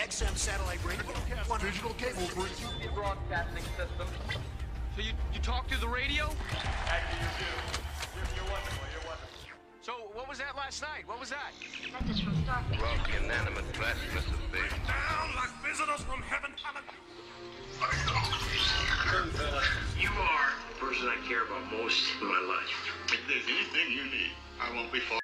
XM satellite radio. Digital cable brings you broadcasting system. So you, you talk through the radio? Actually, you do. You're, you're wonderful. You're wonderful. So what was that last night? What was that? Message from Starfleet. Well, the inanimate blasphemous of things. down like visitors from heaven. You are the person I care about most in my life. If there's anything you need, I won't be far.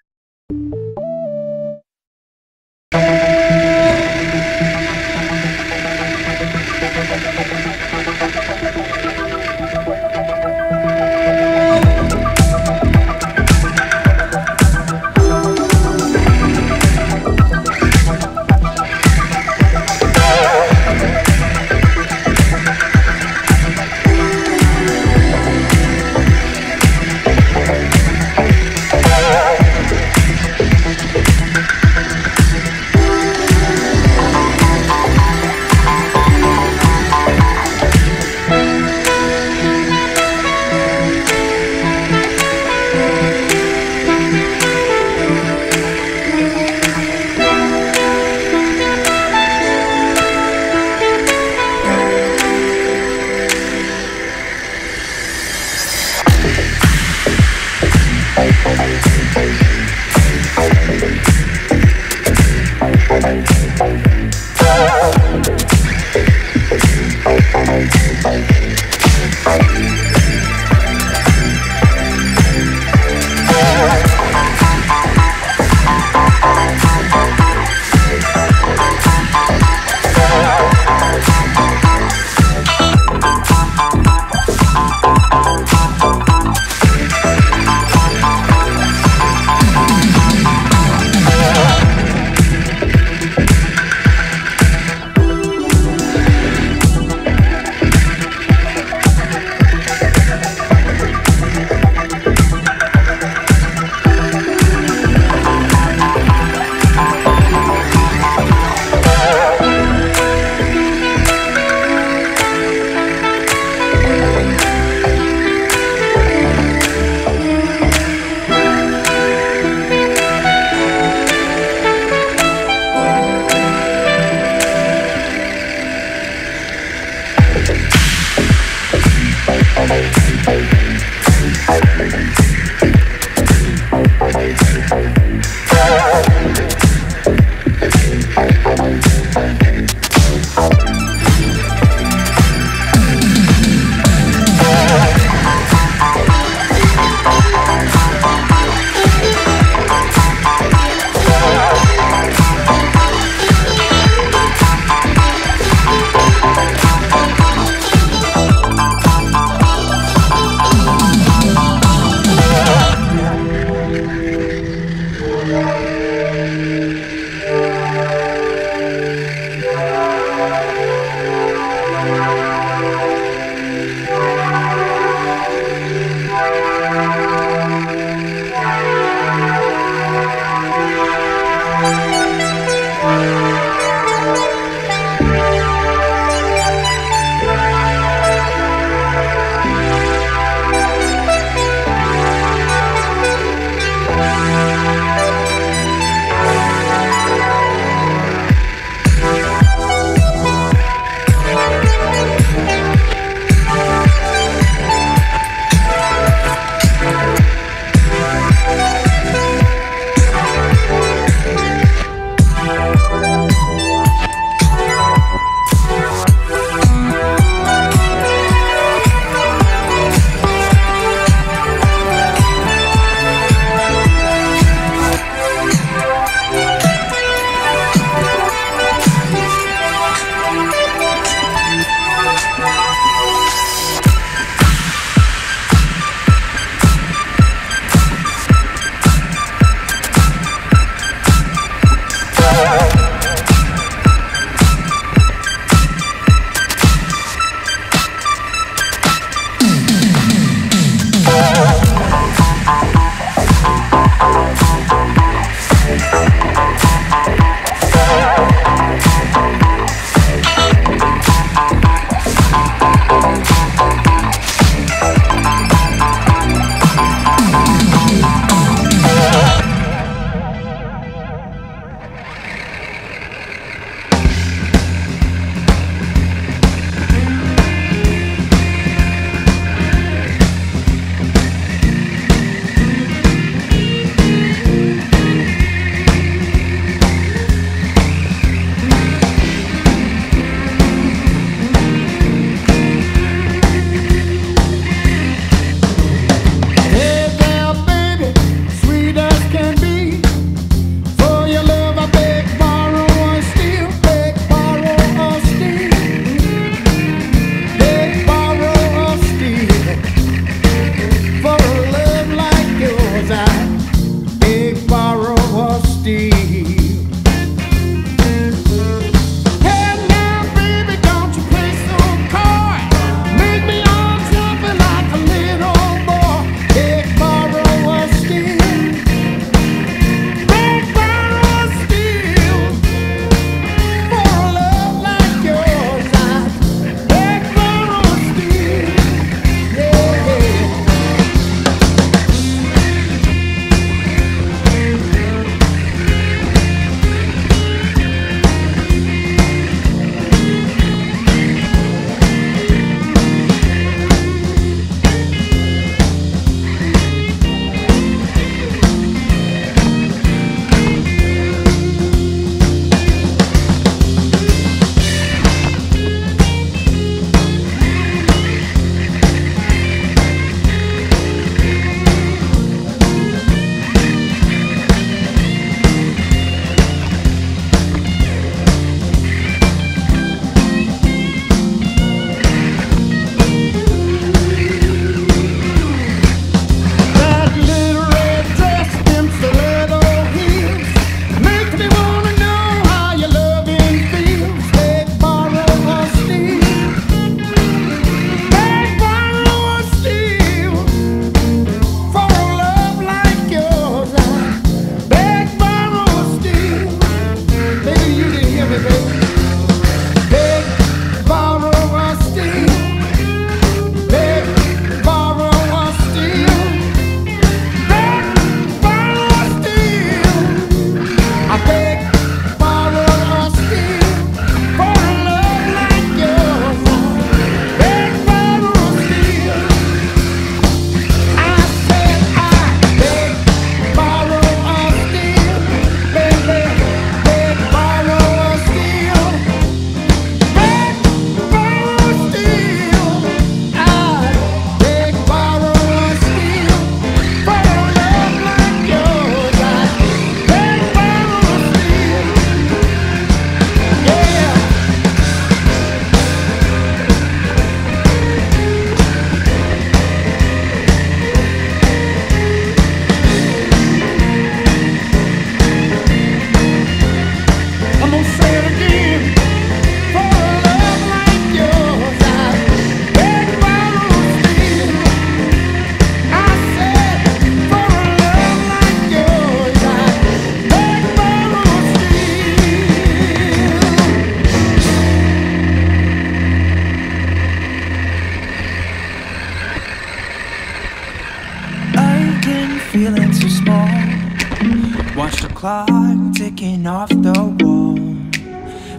Off the wall.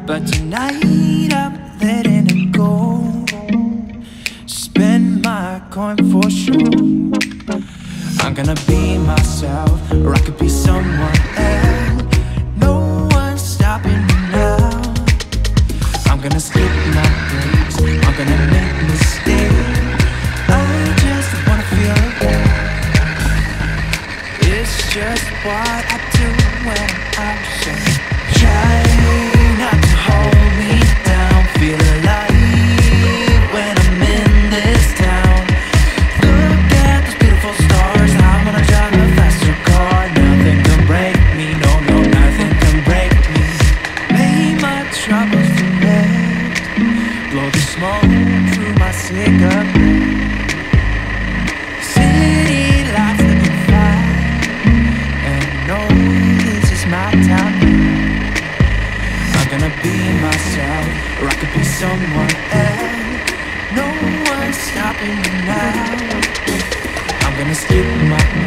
But tonight I'm letting it go. Spend my coin for sure. I'm gonna be myself, or I could be someone else. Just what I do when I'm so Try not to hold me down. Feel alive when I'm in this town. Look at those beautiful stars. I wanna drive a faster car. Nothing can break me. No, no, nothing can break me. Lay my troubles to. Blow the smoke through my cigarette. Gonna skip my